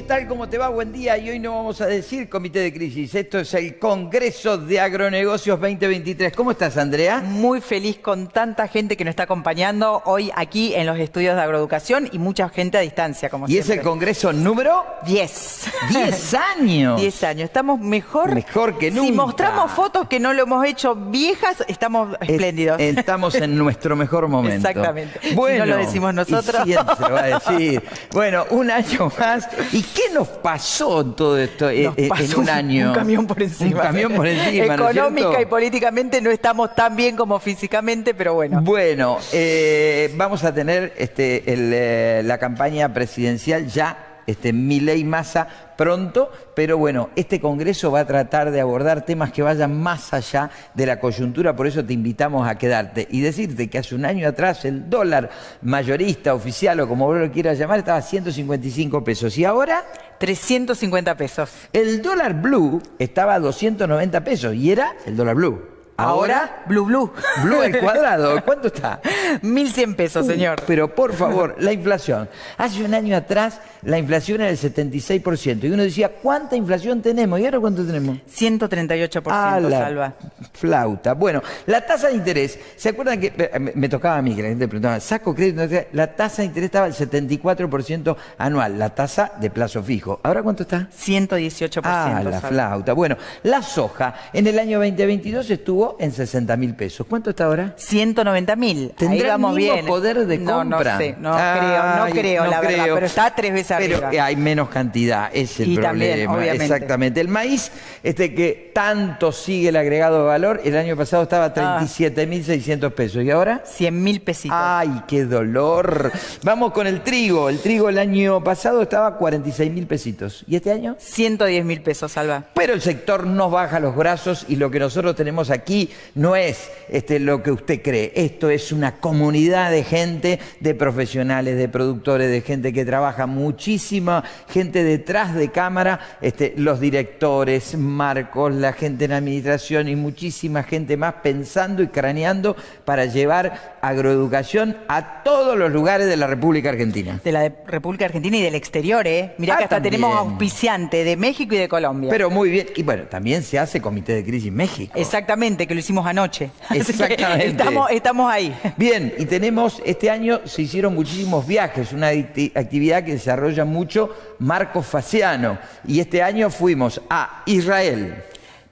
tal? ¿Cómo te va? Buen día. Y hoy no vamos a decir comité de crisis. Esto es el Congreso de Agronegocios 2023. ¿Cómo estás, Andrea? Muy feliz con tanta gente que nos está acompañando hoy aquí en los estudios de agroeducación y mucha gente a distancia, como ¿Y es el Congreso número? 10. 10 años. 10 años. Estamos mejor. Mejor que nunca. Si mostramos fotos que no lo hemos hecho viejas, estamos espléndidos. Estamos en nuestro mejor momento. Exactamente. Bueno, si no lo decimos nosotros. Y se lo va a decir. Bueno, un año más. ¿Y qué nos pasó en todo esto eh, eh, en un año? Un camión por encima. Un camión por encima. Económica y políticamente no estamos tan bien como físicamente, pero bueno. Bueno, eh, vamos a tener este, la campaña presidencial ya este, ley Massa pronto, pero bueno, este Congreso va a tratar de abordar temas que vayan más allá de la coyuntura, por eso te invitamos a quedarte y decirte que hace un año atrás el dólar mayorista, oficial o como vos lo quieras llamar, estaba a 155 pesos y ahora... 350 pesos. El dólar blue estaba a 290 pesos y era el dólar blue. Ahora, blue blue. Blue al cuadrado. ¿Cuánto está? 1.100 pesos, señor. pero por favor, la inflación. Hace un año atrás la inflación era del 76%. Y uno decía, ¿cuánta inflación tenemos? ¿Y ahora cuánto tenemos? 138%, ah, Salva. Flauta. Bueno, la tasa de interés. ¿Se acuerdan que eh, me, tocaba a mí que la gente preguntaba, saco crédito? La tasa de interés estaba al 74% anual. La tasa de plazo fijo. ¿Ahora cuánto está? 118%. Ah, la flauta. Bueno, la soja en el año 2022 estuvo en 60 mil pesos. ¿Cuánto está ahora? 190 mil. ¿Tendrá el mismo poder de compra? No, no sé, no creo, no creo, la verdad, pero está tres veces arriba. Pero hay menos cantidad, es el problema. Exactamente. El maíz, este que tanto sigue el agregado de valor, el año pasado estaba a 37 mil 600 pesos. ¿Y ahora? 100 mil pesitos. ¡Ay, qué dolor! Vamos con el trigo. El trigo el año pasado estaba a 46 mil pesitos. ¿Y este año? 110 mil pesos, Salva. Pero el sector nos baja los brazos y lo que nosotros tenemos aquí no es este, lo que usted cree. Esto es una comunidad de gente, de profesionales, de productores, de gente que trabaja, muchísima gente detrás de cámara, este, los directores, Marcos, la gente en administración y muchísima gente más pensando y craneando para llevar agroeducación a todos los lugares de la República Argentina. De la República Argentina y del exterior, ¿eh? Mirá ah, que hasta tenemos auspiciante de México y de Colombia. Pero muy bien. Y bueno, también se hace Comité de Crisis México. Exactamente que lo hicimos anoche. Exactamente. estamos, estamos ahí. Bien, y tenemos, este año se hicieron muchísimos viajes, una actividad que desarrolla mucho Marco Faciano. Y este año fuimos a Israel.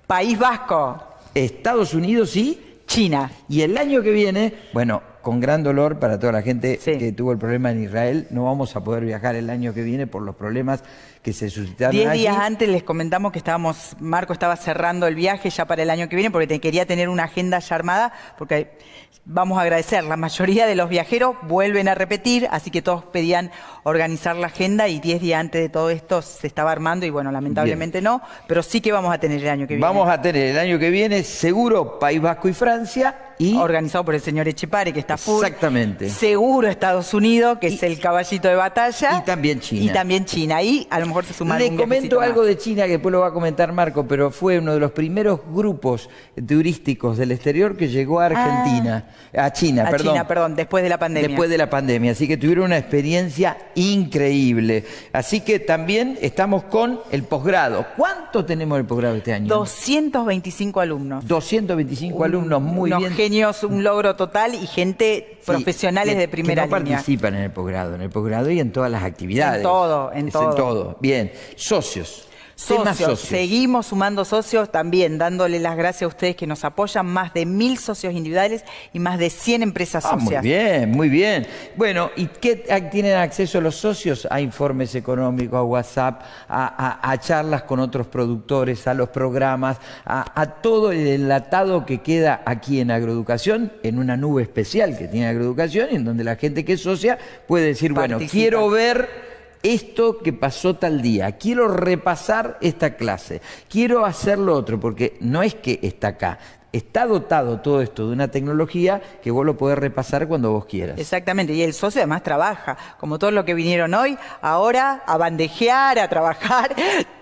País Vasco. Estados Unidos y... China. Y el año que viene, bueno, con gran dolor para toda la gente que tuvo el problema en Israel, no vamos a poder viajar el año que viene por los problemas que se suscitaron Diez días antes les comentamos que estábamos, Marco estaba cerrando el viaje ya para el año que viene porque quería tener una agenda ya armada, porque vamos a agradecer, la mayoría de los viajeros vuelven a repetir, así que todos pedían organizar la agenda y diez días antes de todo esto se estaba armando y bueno, lamentablemente no, pero sí que vamos a tener el año que viene. Vamos a tener el año que viene seguro País Vasco y Francia y... Organizado por el señor Echepare, que está full. Exactamente. Seguro Estados Unidos, que es el caballito de batalla. Y también China. Y también China. Y a lo mejor se suma Le comento algo de China que después lo va a comentar Marco, pero fue uno de los primeros grupos turísticos del exterior que llegó a Argentina, ah. a China, a perdón. China, perdón, después de la pandemia. Después de la pandemia, así que tuvieron una experiencia increíble. Así que también estamos con el posgrado. ¿Cuánto tenemos el posgrado este año? 225 alumnos. 225 alumnos, muy unos bien. genios, un logro total y gente profesionales de primera que no participan en el posgrado, en el posgrado y en todas las actividades. En todo, en todo. En todo. Bien. Socios. Socios, seguimos sumando socios, también dándole las gracias a ustedes que nos apoyan, más de mil socios individuales y más de 100 empresas ah, socias. Muy bien, muy bien. Bueno, ¿y qué tienen acceso los socios? A informes económicos, a WhatsApp, a, charlas con otros productores, a los programas, a, todo el enlatado que queda aquí en Agroeducación, en una nube especial que tiene Agroeducación, en donde la gente que es socia puede decir, bueno, quiero ver esto que pasó tal día, quiero repasar esta clase, quiero hacer lo otro, porque no es que está acá, está dotado todo esto de una tecnología que vos lo podés repasar cuando vos quieras. Exactamente, y el socio además trabaja, como todos los que vinieron hoy, ahora a bandejear, a trabajar,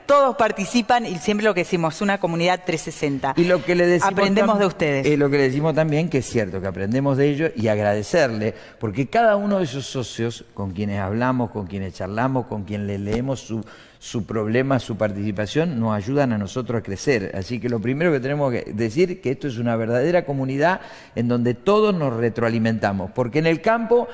todos participan y siempre lo que decimos, una comunidad 360. Y lo que le decimos aprendemos de ustedes. Y lo que le decimos también que es cierto, que aprendemos de ellos y agradecerle, porque cada uno de esos socios con quienes hablamos, con quienes charlamos, con quienes le leemos su, su problema, su participación, nos ayudan a nosotros a crecer. Así que lo primero que tenemos que decir es que esto es una verdadera comunidad en donde todos nos retroalimentamos, porque en el campo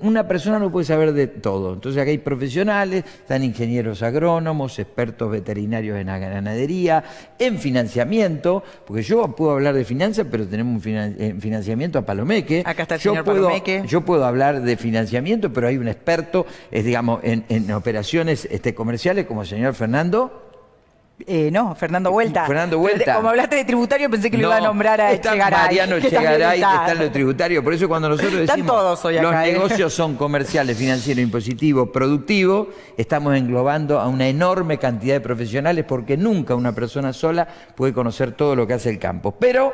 una persona no puede saber de todo. Entonces acá hay profesionales, están ingenieros agrónomos, expertos veterinarios en ganadería, en financiamiento, porque yo puedo hablar de finanzas, pero tenemos un financiamiento a Palomeque. Acá está el yo señor puedo, Palomeque. Yo puedo hablar de financiamiento, pero hay un experto, es, digamos, en, en operaciones este, comerciales como el señor Fernando. Eh, no, Fernando Vuelta. Fernando Vuelta. Como hablaste de tributario, pensé que lo iba a nombrar a está. Mariano que Echegaray, también está en lo tributario. Por eso cuando nosotros Están decimos todos hoy acá, los ¿eh? negocios son comerciales, financieros, impositivos, productivos, estamos englobando a una enorme cantidad de profesionales porque nunca una persona sola puede conocer todo lo que hace el campo. Pero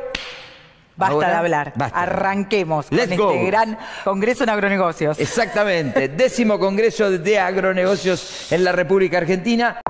Basta ahora, de hablar. basta. Arranquemos Let's con go. este gran congreso en agronegocios. Exactamente, décimo Congreso de Agronegocios en la República Argentina.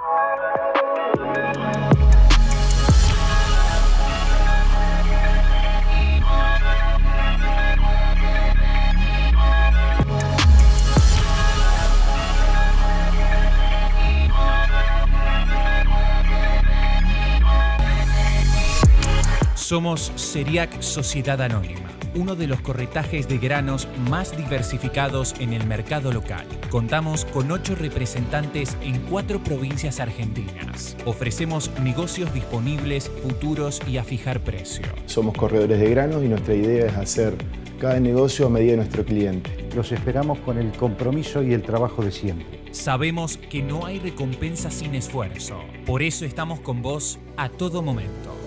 Somos Ceriac Sociedad Anónima, uno de los corretajes de granos más diversificados en el mercado local. Contamos con ocho representantes en cuatro provincias argentinas. Ofrecemos negocios disponibles, futuros y a fijar precio. Somos corredores de granos y nuestra idea es hacer cada negocio a medida de nuestro cliente. Los esperamos con el compromiso y el trabajo de siempre. Sabemos que no hay recompensa sin esfuerzo. Por eso estamos con vos a todo momento.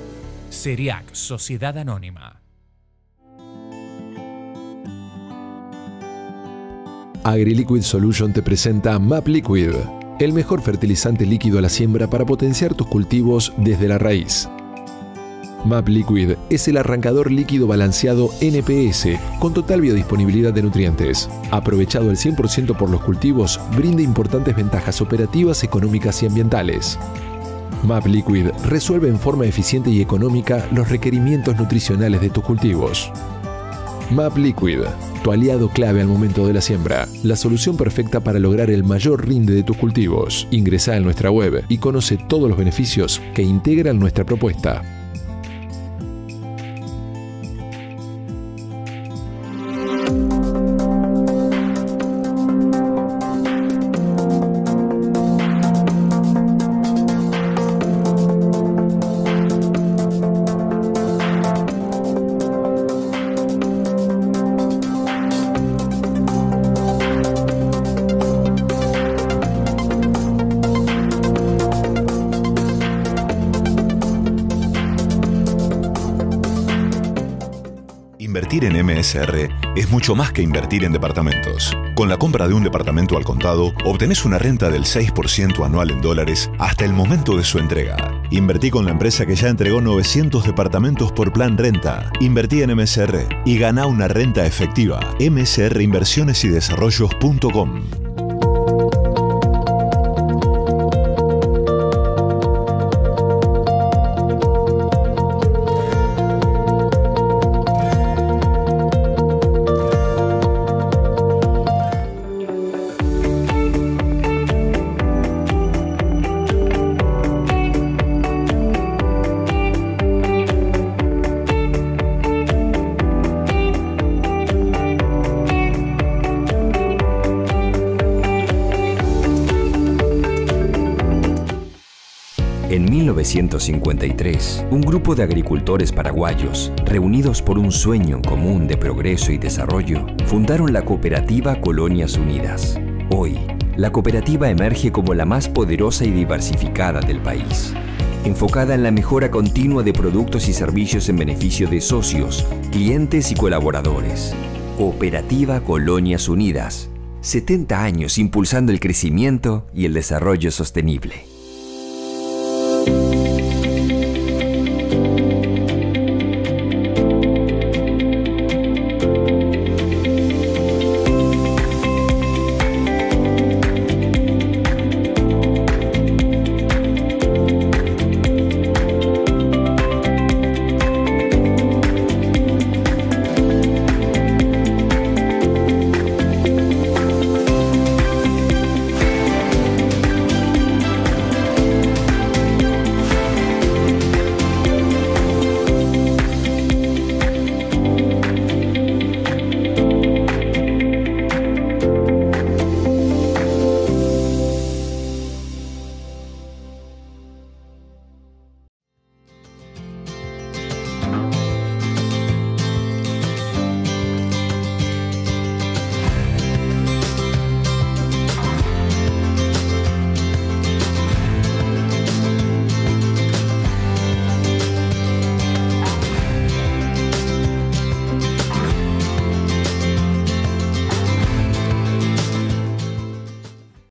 Ceriac Sociedad Anónima. AgriLiquid Solution te presenta MAP Liquid, el mejor fertilizante líquido a la siembra para potenciar tus cultivos desde la raíz. MAP Liquid es el arrancador líquido balanceado NPS con total biodisponibilidad de nutrientes. Aprovechado al 100% por los cultivos, brinda importantes ventajas operativas, económicas y ambientales. MAP Liquid resuelve en forma eficiente y económica los requerimientos nutricionales de tus cultivos. MAP Liquid, tu aliado clave al momento de la siembra, la solución perfecta para lograr el mayor rinde de tus cultivos. Ingresa en nuestra web y conoce todos los beneficios que integran nuestra propuesta. Invertir en MSR es mucho más que invertir en departamentos. Con la compra de un departamento al contado, obtenés una renta del 6% anual en dólares hasta el momento de su entrega. Invertí con la empresa que ya entregó 900 departamentos por plan renta. Invertí en MSR y gana una renta efectiva. MSR En 1953, un grupo de agricultores paraguayos, reunidos por un sueño común de progreso y desarrollo, fundaron la cooperativa Colonias Unidas. Hoy, la cooperativa emerge como la más poderosa y diversificada del país, enfocada en la mejora continua de productos y servicios en beneficio de socios, clientes y colaboradores. Cooperativa Colonias Unidas. 70 años impulsando el crecimiento y el desarrollo sostenible.